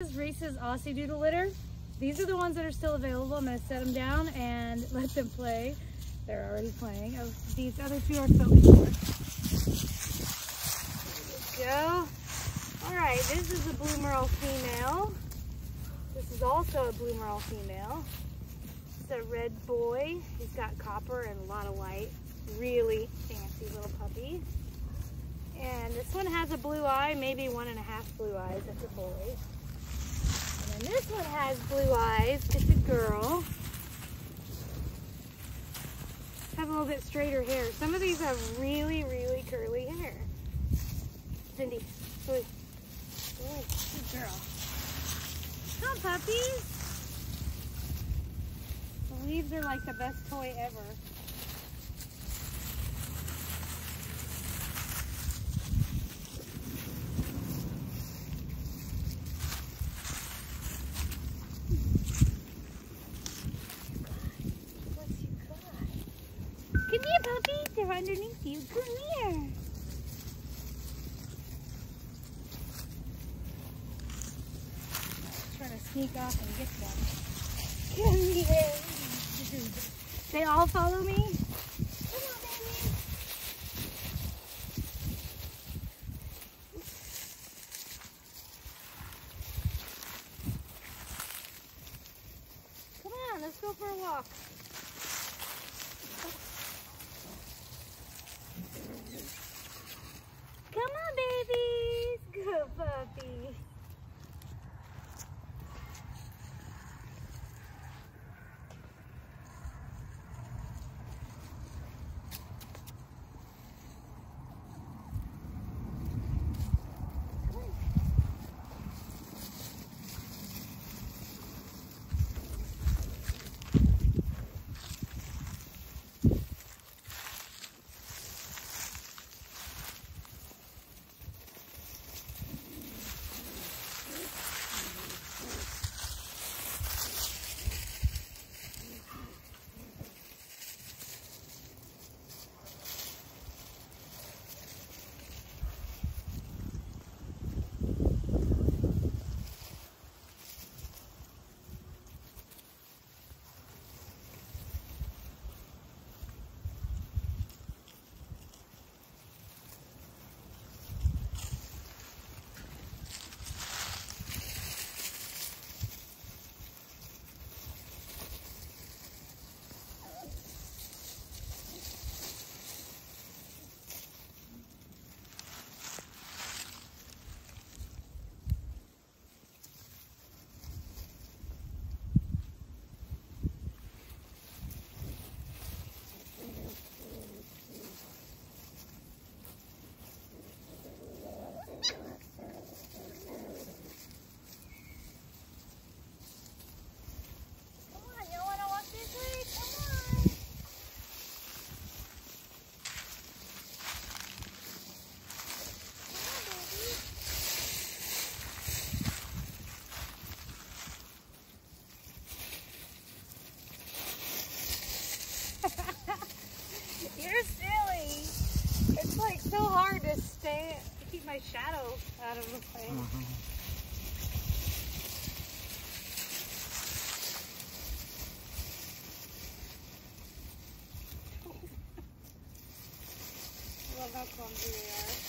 This is Reese's Aussie Doodle litter. These are the ones that are still available. I'm to set them down and let them play. They're already playing. Oh, these other two are focused. There we go. All right, this is a blue merle female. This is also a blue merle female. It's a red boy. He's got copper and a lot of white. Really fancy little puppy. And this one has a blue eye, maybe one and a half blue eyes. That's a boy. And this one has blue eyes. It's a girl. Have a little bit straighter hair. Some of these have really, really curly hair. Cindy, good. Girl. Come puppies. The leaves are like the best toy ever. Come here, puppy. They're underneath you. Come here. Trying to sneak off and get them. Come here. They all follow me? Come on, baby. Come on, let's go for a walk. nice shadow out of the plane. Mm -hmm. Love how clumsy they are.